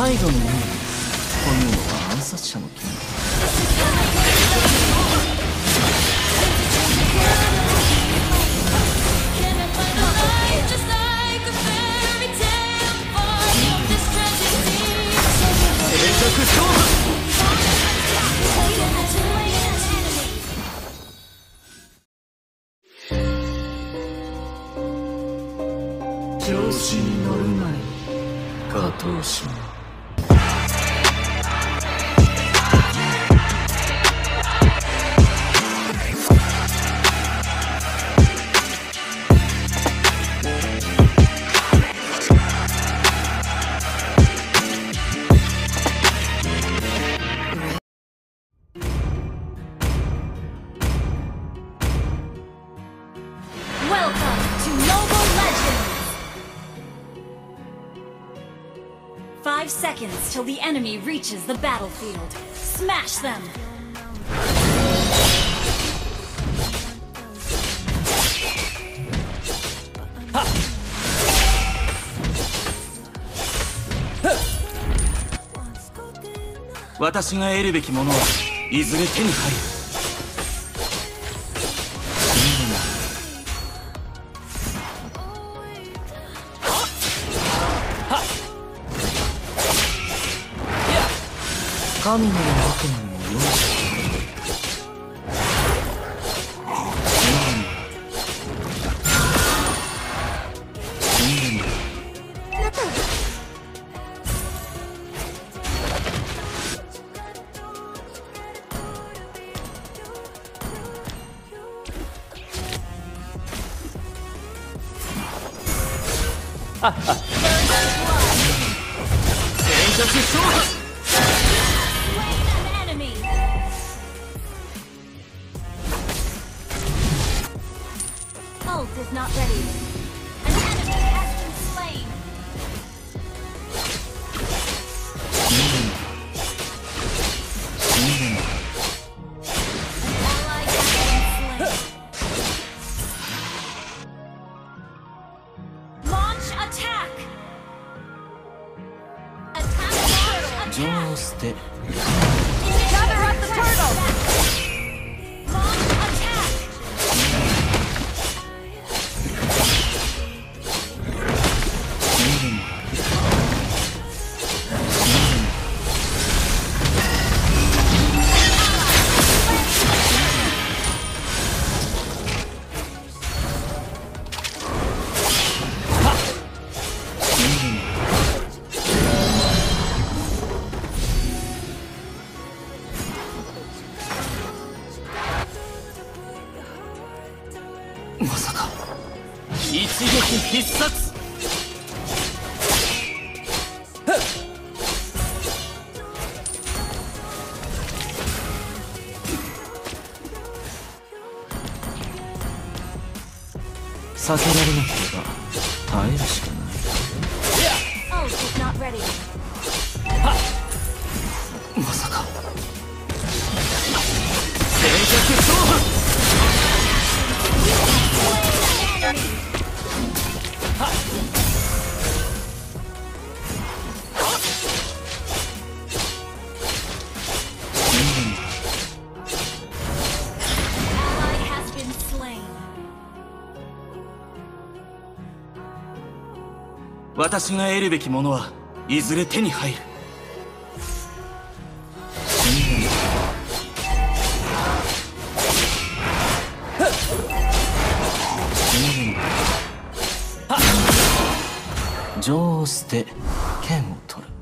最後の任務というのは暗殺者の剣 until the enemy reaches the battlefield. Smash them! 私が得るべきものはいずれ手に入る神の悪魔にも容赦死んでも一撃必殺。避けられなければ耐えるしかない私が得るべきものはいずれ手に入る。情を捨て剣を取る。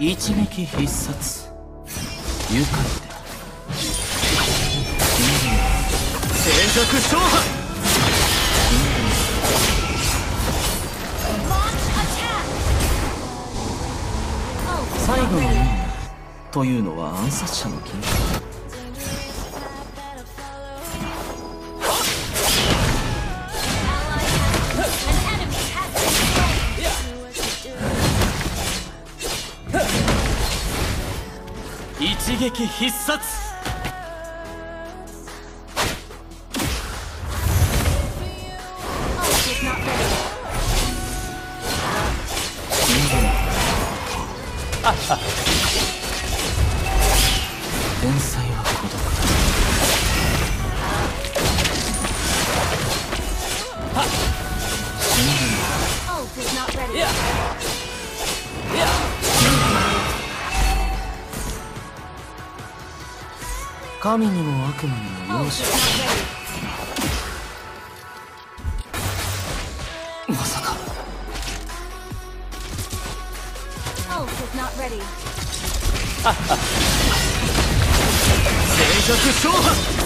一撃必殺。愉快で静寂最後の意味というのは暗殺者の気一撃必殺。天才は孤独だ死んで Ult is not ready. いや神にも悪魔にも容赦静寂勝破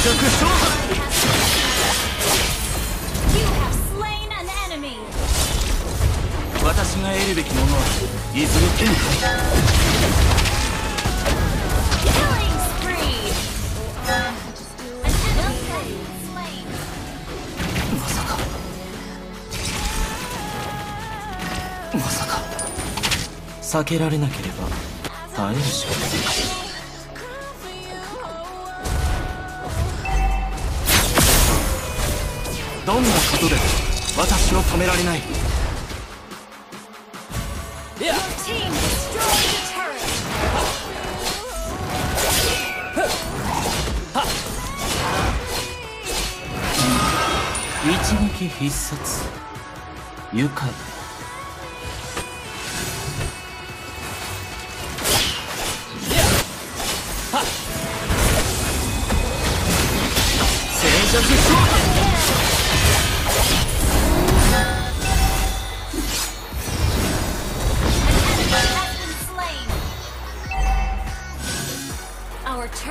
まさかまさか避けられなければ、耐えるしかない。どんなことでも私を止められない。いや。Team destroy the turret. 一撃必殺。愉快。静寂勝破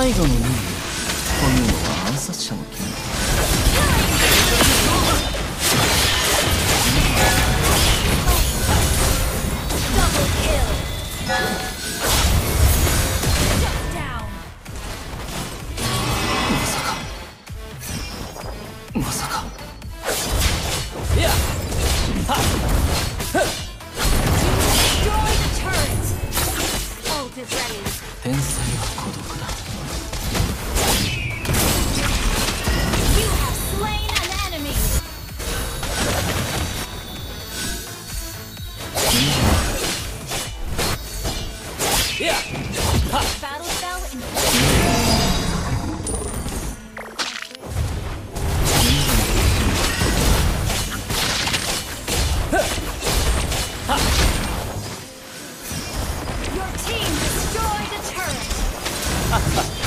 最後の任務というのは暗殺者の君ハハハ。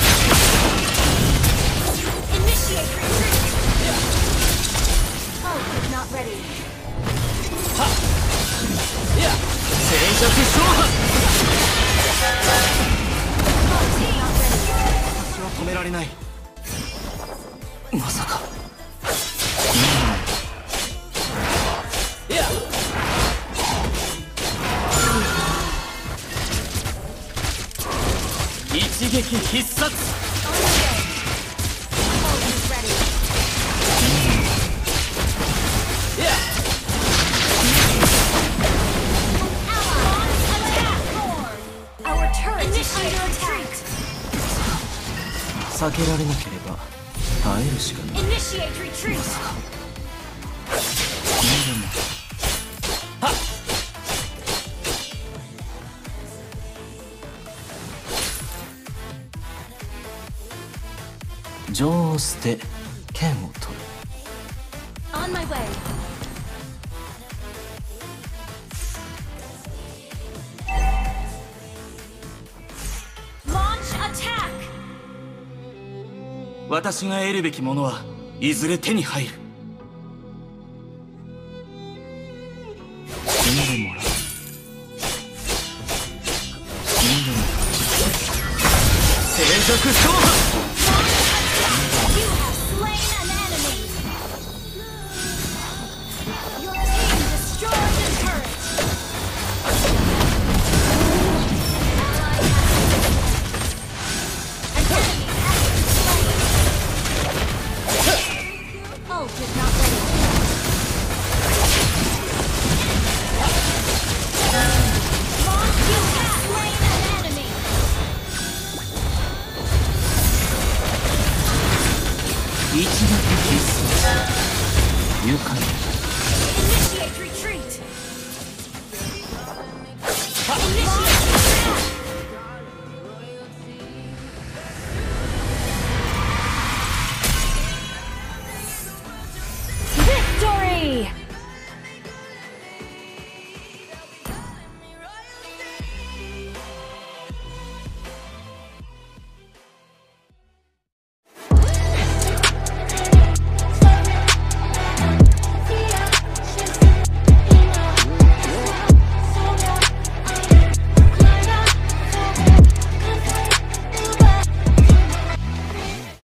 撃必殺。避けられなければ耐えるしかない。情を捨て剣を取る On my way. Launch attack. 私が得るべきものはいずれ手に入る一撃必殺愉快